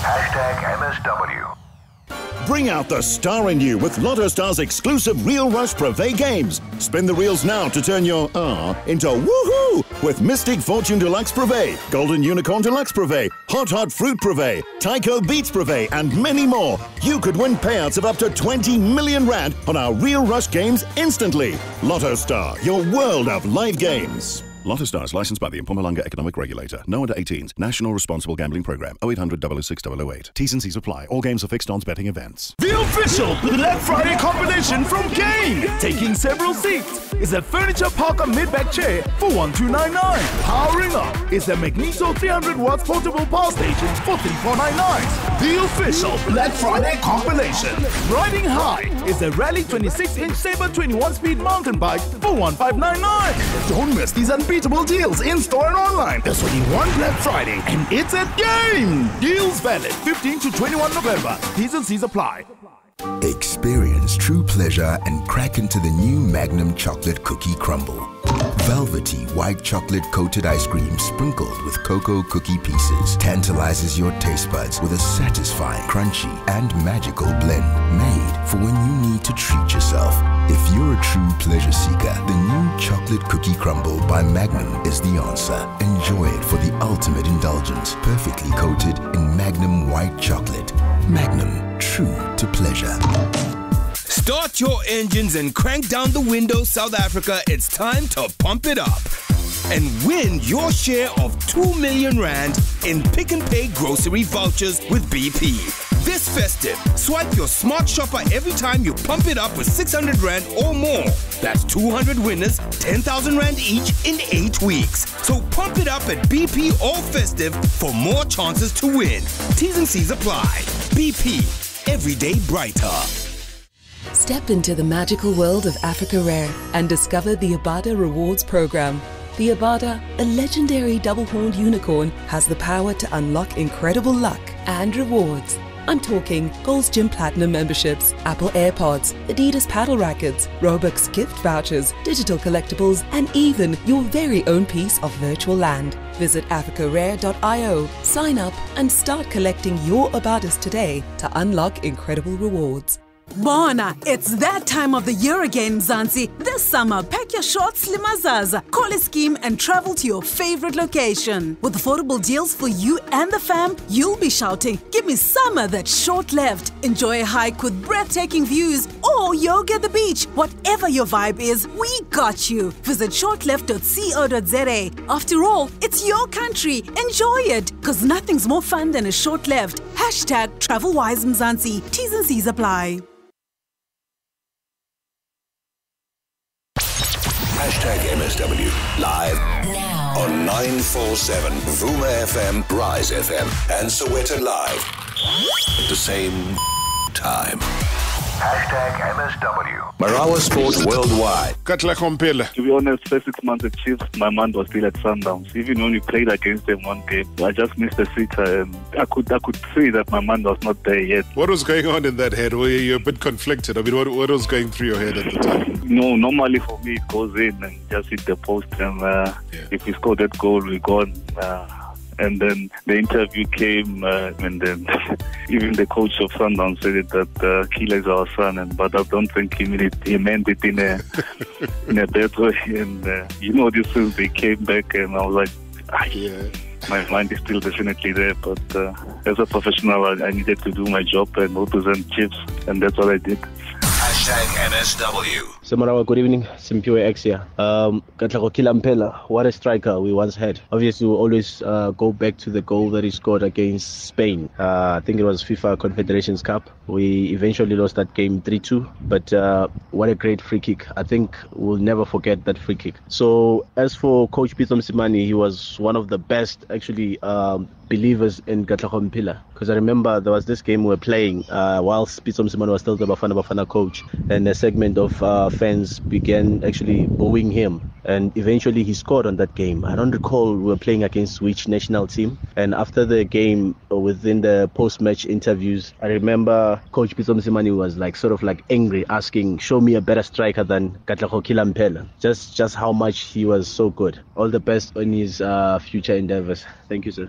Hashtag MSW. Bring out the star in you with Lotto Star's exclusive Real Rush Privé games. Spin the reels now to turn your R into woohoo with Mystic Fortune Deluxe Privé, Golden Unicorn Deluxe Privé, Hot Hot Fruit Privé, Tyco Beats Privé, and many more. You could win payouts of up to 20 million Rand on our Real Rush games instantly. Lotto Star, your world of live games. Lotto Stars, licensed by the Mpumalanga Economic Regulator. No under 18s. National Responsible Gambling Program. 0800 006 008. T's and C's apply. All games are fixed odds betting events. The official Black Friday compilation from Game. Taking several seats is a furniture parker mid-back chair for 1299. Powering up is a Magneto 300 watts portable power station for 3499. The official Black Friday compilation. Riding high is a Rally 26-inch Saber 21-speed mountain bike for 1599. Don't miss these unbeatable deals in store and online. There's only one Black Friday, and it's at Game. Deals valid 15 to 21 November. T's and C's apply. Experience true pleasure and crack into the new Magnum Chocolate Cookie Crumble. Velvety white chocolate coated ice cream sprinkled with cocoa cookie pieces tantalizes your taste buds with a satisfying, crunchy, and magical blend made for when you need to treat yourself. If you're a true pleasure seeker, the new chocolate cookie crumble by Magnum is the answer. Enjoy it for the ultimate indulgence, perfectly coated in Magnum white chocolate. Magnum, true to pleasure. Start your engines and crank down the windows, South Africa. It's time to pump it up and win your share of 2 million Rand in Pick and Pay grocery vouchers with BP. This festive, swipe your smart shopper every time you pump it up with 600 Rand or more. That's 200 winners, 10,000 Rand each in 8 weeks. So pump it up at BP all festive for more chances to win. T's and C's apply. BP, everyday brighter. Step into the magical world of Africarare and discover the Abada Rewards Program. The Abada, a legendary double horned unicorn, has the power to unlock incredible luck and rewards. I'm talking Gold's Gym Platinum memberships, Apple AirPods, Adidas paddle rackets, Robux gift vouchers, digital collectibles, and even your very own piece of virtual land. Visit africarare.io, sign up, and start collecting your Abadas today to unlock incredible rewards. Bona, it's that time of the year again, Mzansi. This summer, pack your shorts limazaza, call a scheme and travel to your favorite location. With affordable deals for you and the fam, you'll be shouting, give me summer that's short left. Enjoy a hike with breathtaking views or yoga at the beach. Whatever your vibe is, we got you. Visit shortleft.co.za. After all, it's your country. Enjoy it, because nothing's more fun than a short left. Hashtag TravelWise Mzansi. T's and C's apply. Hashtag MSW live. Now. On 947 Vuma FM, Rise FM, and Sowetan Live. At the same time. Hashtag MSW. Marawa Sports Worldwide. To be honest, first six months at Chiefs, my mind was still at Sundowns. Even when we played against them one game, I just missed the sitter, and I could I could see that my mind was not there yet. What was going on in that head? Were you a bit conflicted? I mean, what, what was going through your head at the time? No, normally for me it goes in and just hit the post, and uh, if we score that goal, we gone. Uh, and then the interview came, uh, and then even the coach of Sundown said it that uh, Kila is our son, and but I don't think he meant it, he meant it in a in a bad way. And uh, you know, this things they came back, and I was like, ah, yeah. My mind is still definitely there, but uh, as a professional, I, I needed to do my job and represent Chiefs, and that's what I did. Hashtag MSW. Good evening. Simpiwe X here. Um, what a striker we once had. Obviously, we always uh, go back to the goal that he scored against Spain. Uh, I think it was FIFA Confederations Cup. We eventually lost that game 3 2, but uh, what a great free kick. I think we'll never forget that free kick. So, as for Coach Pitso Mosimane, he was one of the best, actually, um, believers in Katlego Mphela. Because I remember there was this game we were playing uh, whilst Pitso Mosimane was still the Bafana Bafana coach, and a segment of uh, fans began actually booing him. And eventually he scored on that game. I don't recall we were playing against which national team. And after the game, within the post-match interviews, I remember Coach Pitso Mosimane was like sort of like angry, asking, "Show me a better striker than Katlego Kilampela." Just just how much he was so good. All the best on his uh, future endeavors. Thank you, sir.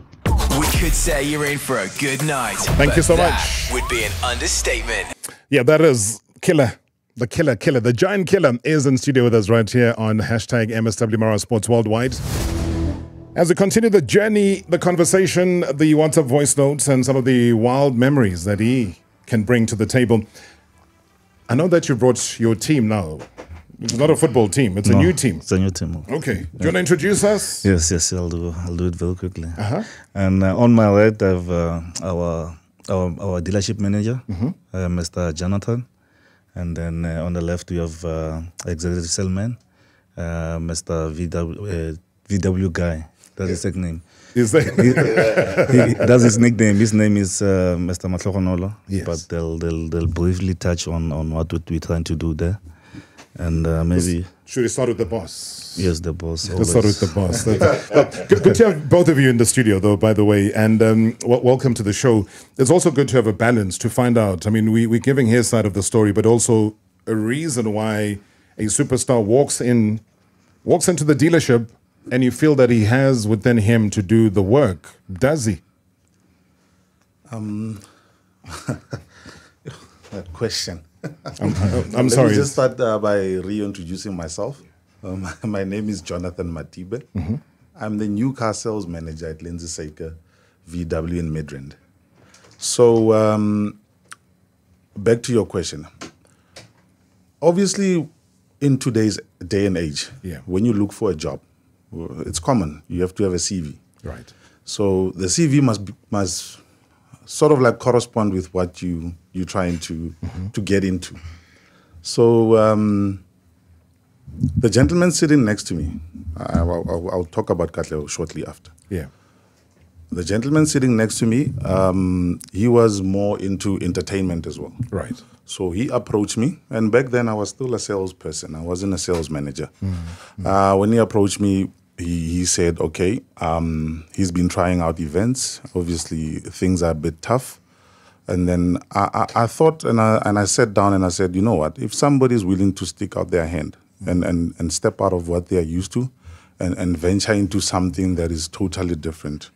We could say you're in for a good night. Thank but you so that much. Would be an understatement. Yeah, that is killer. The killer, killer, the giant killer is in studio with us right here on hashtag MSW Marawa Sports Worldwide. As we continue the journey, the conversation, the WhatsApp voice notes, and some of the wild memories that he can bring to the table. I know that you brought your team now. It's not a football team, it's a new team. It's a new team. Okay. Do you want to introduce us? Yes, yes, I'll do. I'll do it very quickly. Uh-huh. And uh, on my right, I have uh, our our our dealership manager, Mhm. uh, Mr. Jonathan, and then uh, on the left we have uh, executive salesman, uh, Mr. VW uh, VW guy. That's his nickname. Is that- he, he, that's his nickname. His name is uh, Mr. Matlokonolo. Yes. But they'll they'll they'll briefly touch on on what we're trying to do there, and uh, maybe. Should we start with the boss? Yes, the boss. Let's start with the boss. Good, good to have both of you in the studio, though, by the way, and um, w- welcome to the show. It's also good to have a balance to find out. I mean, we, we're giving his side of the story, but also a reason why a superstar walks in, walks into the dealership, and you feel that he has within him to do the work. Does he? Um, that question. I'm- I'm Let sorry. Me just start uh, by reintroducing myself. Um, my name is Jonathan Matibe. Mhm. I'm the new car sales manager at Lindsay Saker VW in Midrand. So, um, back to your question. Obviously, in today's day and age, Yeah. when you look for a job, it's common. You have to have a CV. Right. So the CV must be, must sort of like correspond with what you you're trying to to get into. So um, the gentleman sitting next to me, I, will I'll, I'll talk about Katlego shortly after. Yeah. The gentleman sitting next to me, um, he was more into entertainment as well. Right. So he approached me, and back then I was still a salesperson. I wasn't a sales manager. Mm. Uh, when he approached me, he, he said, okay, um, he's been trying out events. Obviously, things are a bit tough. And then I, I, I thought, and I, and I sat down and I said, you know what? If somebody's willing to stick out their hand and, and, and step out of what they are used to and, and venture into something that is totally different,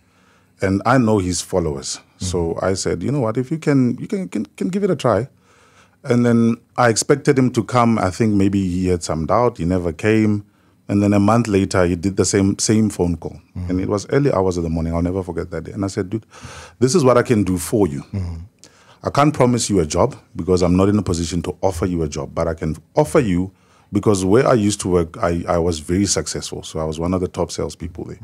and I know his followers. So I said, you know what? If you can, you can, can, can give it a try. And then I expected him to come. I think maybe he had some doubt. He never came. And then a month later, he did the same same phone call, and it was early hours of the morning. I'll never forget that day. And I said, "Dude, this is what I can do for you. I can't promise you a job because I'm not in a position to offer you a job, but I can offer you because where I used to work, I, I was very successful. So I was one of the top salespeople there.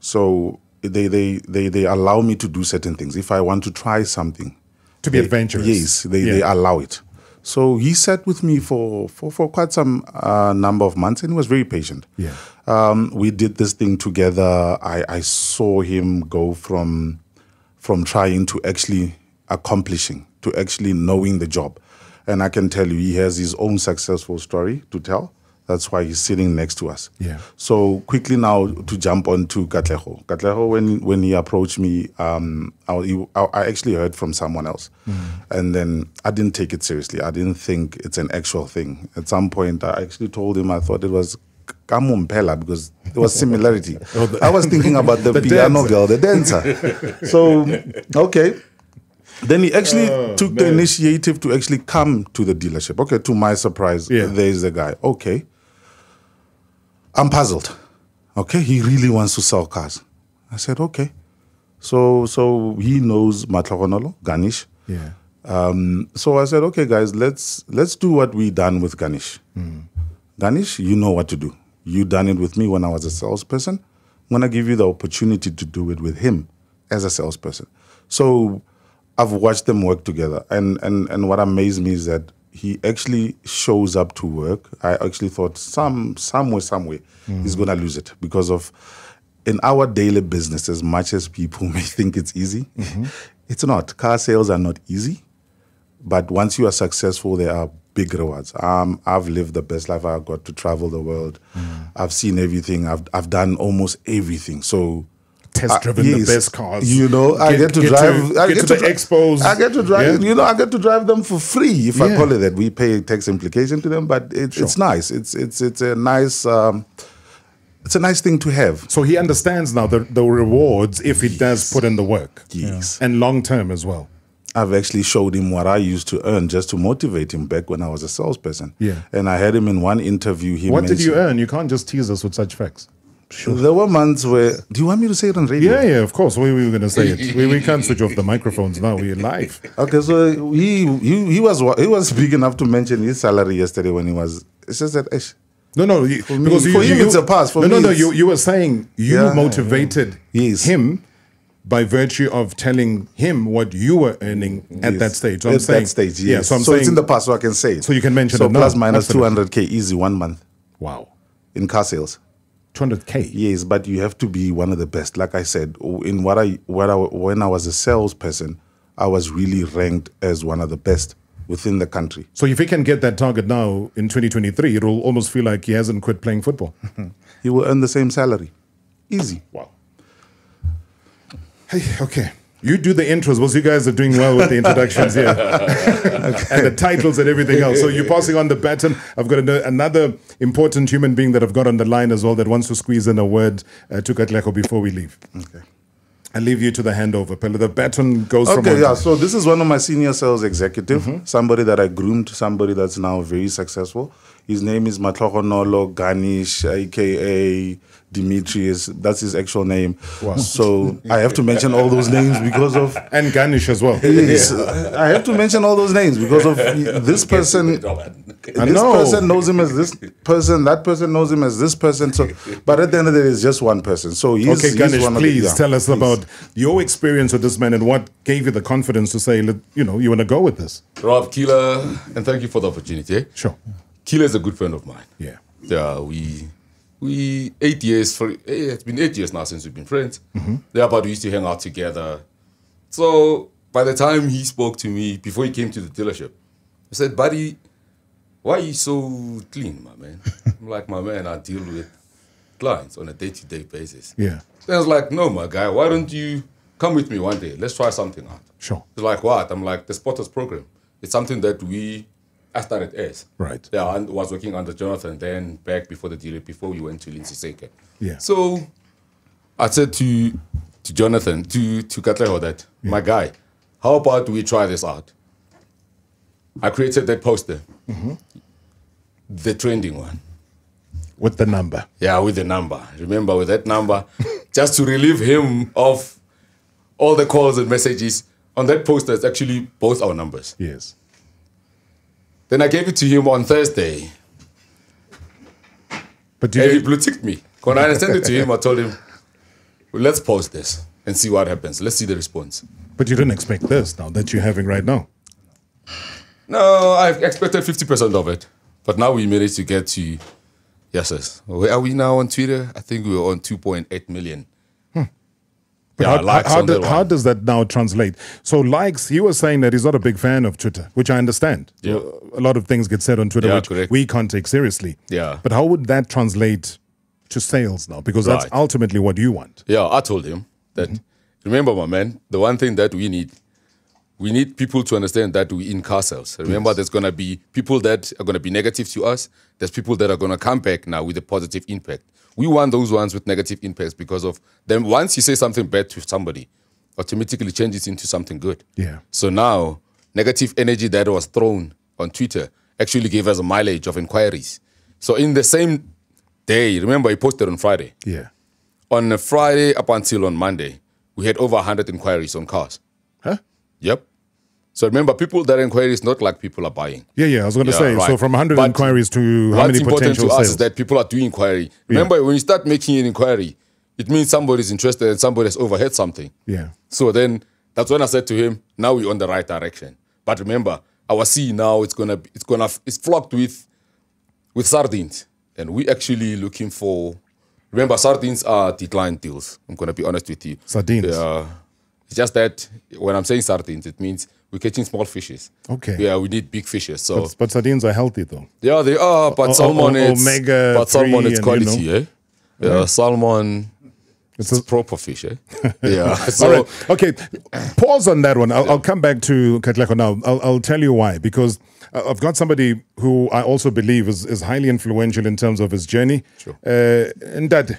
So they, they they they allow me to do certain things. If I want to try something, To be they- adventurous. Yes, they, Yeah. they allow it. So he sat with me for for, for quite some uh, number of months, and he was very patient. Yeah. Um, we did this thing together. I, I saw him go from from trying to actually accomplishing to actually knowing the job. And I can tell you, he has his own successful story to tell. That's why he's sitting next to us. Yeah. So quickly now to jump on to Katleho. Katleho, when when he approached me, um, I, I actually heard from someone else, and then I didn't take it seriously. I didn't think it's an actual thing. At some point, I actually told him I thought it was Kamo Mphela because there was similarity. Oh, the- I was thinking about the, The piano dancer. girl, the dancer. so okay. Then he actually Oh, took the initiative to actually come to the dealership. Okay, to my surprise, Yeah. there's a guy. Okay. I'm puzzled. Okay, he really wants to sell cars. I said, okay. So so he knows Matlakonolo, Ganish. Yeah. Um, so I said, okay, guys, let's let's do what we done with Ganish. Ganish, you know what to do. You done it with me when I was a salesperson. I'm gonna give you the opportunity to do it with him as a salesperson. So I've watched them work together, and and and what amazed me is that he actually shows up to work. I actually thought some somewhere somewhere he's gonna lose it because of in our daily business. As much as people may think it's easy, it's not. Car sales are not easy, but once you are successful, there are big rewards. Um, I've lived the best life. I've got to travel the world. Mm. I've seen everything. I've I've done almost everything. So Test driven uh, the best cars. You know, I Get- get to get to- drive. I get to the expos. I get to drive. Yeah. You know, I get to drive them for free if I call it that. We pay tax implication to them, but it, it's nice. It's it's it's a nice. Um, it's a nice thing to have. So he understands now the, the rewards if he does put in the work. Yes. And long term as well. I've actually showed him what I used to earn just to motivate him back when I was a salesperson. Yeah. And I had him in one interview. He what did you earn? You can't just tease us with such facts. There were months where. Do you want me to say it on radio? Yeah, yeah, of course. We, we were going to say it. We, we can't switch off the microphones now. We're live. Okay, so he he he was he was big enough to mention his salary yesterday when he was. It's just that. Ish, No, no, you, for me, because you, for him you- it's a pass. For no, me, no, no. You, you were saying you Yeah. motivated him by virtue of telling him what you were earning at Yes. that stage. So I'm At saying, that stage, yeah. yes. So I'm so saying it's in the past, so I can say it. So you can mention so it now. plus minus two Absolutely. hundred k easy one month. Wow. In car sales. 200k. Yes, but you have to be one of the best. Like I said, in what I what I when I was a salesperson, I was really ranked as one of the best within the country. So if he can get that target now in 2023, it will almost feel like he hasn't quit playing football. He will earn the same salary. Easy. Wow. Hey, okay. You do the intros because you guys are doing well with the introductions here. and the titles and everything else. So you're passing on the baton. I've got another important human being that I've got on the line as well that wants to squeeze in a word uh, to Katlego before we leave. Okay. I leave you to the handover, Pella. The baton goes from Okay, one yeah. So this is one of my senior sales executive, somebody that I groomed, somebody that's now very successful. His name is Matlokonolo Ganish, aka Demetrius. That's his actual name. Wow. So I have to mention all those names because of and Ganish as well. Yes, I have to mention all those names because of this person. I this know. person knows him as this person. That person knows him as this person. So, but at the end of the day, it's just one person. So he's, okay, he's Ganesh, one of the- please yeah, tell us please. about your experience with this man and what gave you the confidence to say, you know, you want to go with this. Rob Keeler, and thank you for the opportunity. eh? Sure. Keeler is a good friend of mine. Yeah. Yeah, we we eight years for eh, it's been eight years now since we've been friends. Mhm. Yeah, but we used to hang out together. So by the time he spoke to me before he came to the dealership, I said, "Buddy, why are you so clean, my man?" I'm like, "My man, I deal with clients on a day-to-day basis." Yeah. So I was like, "No, my guy, why don't you come with me one day? Let's try something out." Sure. He's like, "What?" I'm like, "The Spotters program. It's something that we." I started as Right. yeah, I was working under Jonathan then back before the deal, before we went to Lindsay Saker. Yeah. So I said to to Jonathan, to to Katleho that, my guy, how about we try this out? I created that poster, Mhm. the trending one. With the number. Yeah, with the number. Remember with that number, just to relieve him of all the calls and messages. On that poster, it's actually both our numbers. Yes. Then I gave it to him on Thursday. But and he blue ticked me. When I sent it to him, I told him, well, let's pause this and see what happens. Let's see the response. But you didn't expect this now that you're having right now. No, I expected 50% of it. But now we managed to get to, yes, yes. Where are we now on Twitter? I think we're on 2.8 million. But Yeah, how, likes how, do- how does that now translate? So likes, he was saying that he's not a big fan of Twitter, which I understand. Yeah. Uh, a lot of things get said on Twitter Yeah, which correct. we can't take seriously. Yeah. But how would that translate to sales now? Because that's ultimately what you want. Yeah, I told him that, mm-hmm. remember, my man, the one thing that we need, we need people to understand that we in car sales. Remember, there's going to be people that are going to be negative to us. There's people that are going to come back now with a positive impact. We want those ones with negative impacts because of them. Once you say something bad to somebody, automatically changes into something good. Yeah. So now, negative energy that was thrown on Twitter actually gave us a mileage of inquiries. So in the same day, remember, he posted on Friday. Yeah. On a Friday up until on Monday, we had over 100 inquiries on cars. Huh? Yep. So remember, people that inquire is not like people are buying. Yeah, yeah. I was going to Yeah, say, so from 100 But inquiries to how What's many important potential to us sales? is that people are doing inquiry. Remember, when you start making an inquiry, it means somebody's interested and somebody has overheard something. yeah. So then that's when I said to him, now we're on the right direction. But remember, our sea now it's gonna be, it's gonna it's flocked with with sardines. And we actually looking for remember sardines are decline deals. I'm gonna be honest with you. Sardines. Yeah. It's just that when I'm saying sardines, it means we're catching small fishes. Okay. Yeah, we need big fishes. So But, but sardines are healthy though. yeah, they are, but O- o- salmon o- is omega but salmon three is and, quality, you know. eh? Yeah, Yeah. salmon. It's, a proper fish, eh? yeah. So All right. Okay. Pause on that one. I'll, I'll come back to Katlego now. I'll, I'll tell you why. Because uh, I've got somebody who I also believe is, is highly influential in terms of his journey. Sure. Uh, Ndade,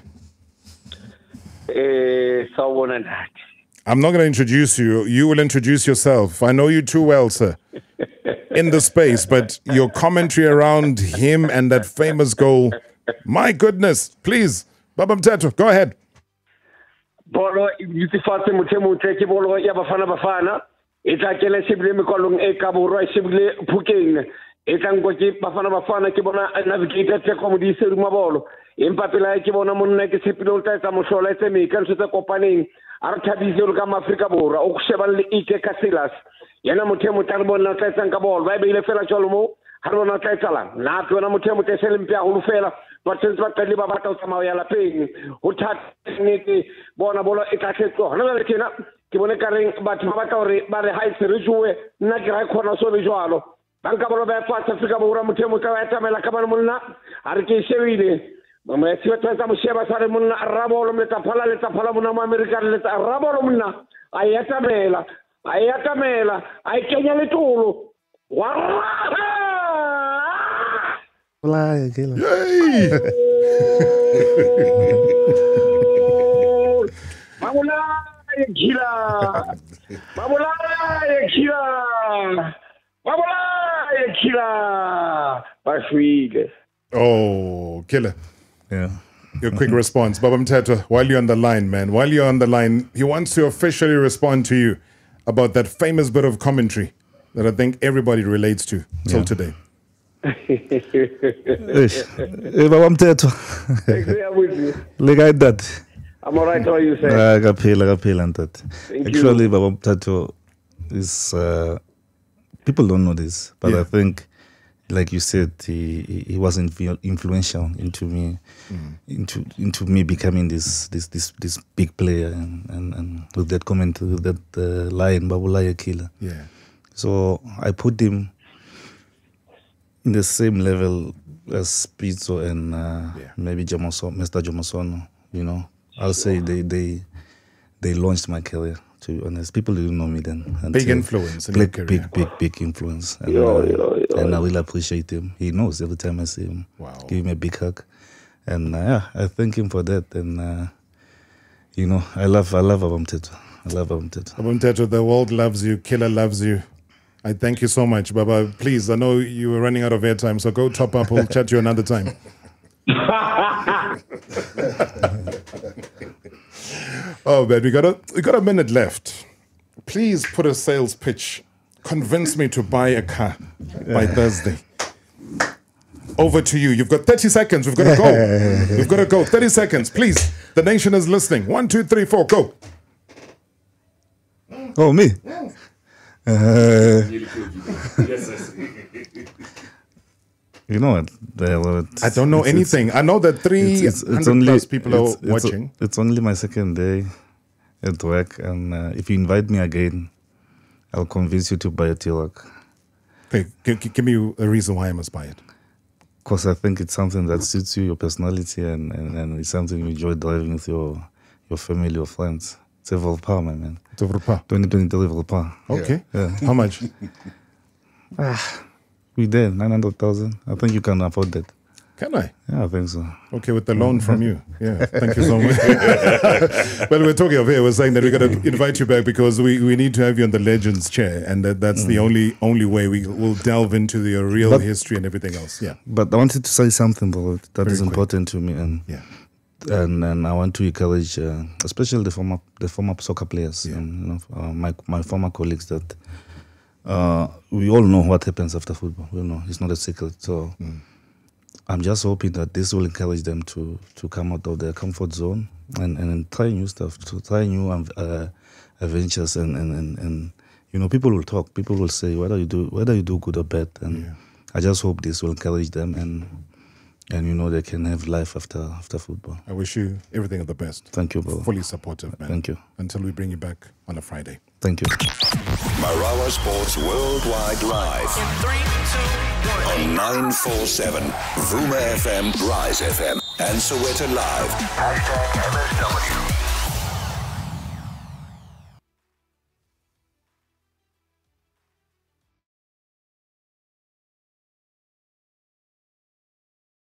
Eh, sawubona Ndadi. I'm not going to introduce you. You will introduce yourself. I know you too well, sir, in the space, but your commentary around him and that famous goal, my goodness, please. Baba Mteto, go ahead. bolo yutifatse motho e motle ke bolo ya bafana bafana e tla kele e shebile mekwalong e ka borwa e shebile phukeng e tla nkwa ke bafana bafana ke bona navigator teko modiseduma bolo empa pela ke bona monna ke tshepile o tla etsa mohlola etse meka ntho tse kopaneng a re thabise le ka maaforika borwa o shebang le ike ka silas yena motho e motle a re bona o tla etsang ka bolo ba e beile fela jalo mo ga re bona o tla etsalang na ke yona motho e motle e se lempe haholo fela? Ba tshwanetse ba qadile ba batla go tsamaya ya lapeng. Ho thata nnete bona bolo e tla tletso hona jale tjena ke bone kareng batho ba batla hore ba re ha e re jowe. Nna ke ra e kgona so le jwalo. Ba nka bolo ba e fatshe afrika borwa motho e motle ba e ka bane monna. A re ke e shebile sebetsa mo sheba sa re monna rabolo letaphala letaphala monna mo amerika re letsa rabolo monna a e atamela a atamela a e kenya letolo wa Fly, killer. babolaye khila babolaye khila babolaye khila ba shwile Oh, killer. Yeah. Your quick response. Baba Mteto, while you're on the line, man, while you're on the line, he wants to officially respond to you about that famous bit of commentary that I think everybody relates to till Yeah. today. Eish. Baba Mteto. I'm with you. Le kae ntate? I'm alright, how are you, sir? Ah, ka phela ka phela ntate. Thank Actually, you. Baba Mteto is uh, people don't know this, but I think, like you said, he he- he was influ- influential into me, into into me becoming this this this this big player, and and, and with that comment, with that uh, line, Babulaya killer. Yeah. So I put him in the same level as Pitso and uh, maybe Jomoso, Mr. Jomo Sono. You know, I'll say they they they launched my career. To be honest, people didn't know me then. Big influence in big, career. big, big, big influence. And, Yo, uh, yo, yo. and I really appreciate him. He knows every time I see him. Wow. Give him a big hug, and uh, yeah, I thank him for that. And uh, you know, I love, I love Abam Teto. I love Abam Teto. Baba Mteto, the world loves you. Killer loves you. I thank you so much, Baba. Please, I know you were running out of airtime, so go top up. We'll chat to you another time. Oh man, we got a we got a minute left. Please put a sales pitch. Convince me to buy a car by Thursday. Over to you. You've got 30 seconds. We've got to go. We've got to go. 30 seconds. Please. The nation is listening. One, two, three, four, go. Oh me. Uh, you know what? Well, it's- I don't know it's- anything. I know that it's- it's- 300 it's only- plus people are it's- it's- watching. It's only my second day at work, and uh, if you invite me again, I'll convince you to buy a T-Roc. Okay, give me a reason why I must buy it. Because I think it's something that suits you, your personality, and, and, and it's something you enjoy driving with your your family or friends. It's a Volpa, my man. It's a Volpa. 2023 Volpa. Okay. Yeah. How much? ah, we there, 900,000. I think you can afford that. Can I? Yeah, I think so. Okay, with the loan from you. Yeah, thank you so much. well, we're talking of here. We're saying that we're going to invite you back because we, we need to have you on the Legends chair, and that, that's the Mm. only only way we will delve into the real But- history and everything else. Yeah. But I wanted to say something, bro, that Very is quick. important to me, and Yeah. and and I want to encourage, uh, especially the former the former soccer players, and, you know, uh, my my former colleagues that uh, we all know what happens after football. You know, it's not a secret. So I'm just hoping that this will encourage them to to come out of their comfort zone and and try new stuff, to try new um, uh, adventures, and, and and and you know, people will talk. People will say whether you do whether you do good or bad, and I just hope this will encourage them and and you know they can have life after after football. I wish you everything of the best. Thank you, bro. Fully supportive, man. Thank you. Until we bring you back on a Friday. Thank you. Marawa Sports Worldwide Live. On 947, Vuma FM, Rise FM, and Sowetan Live. Hashtag MSW.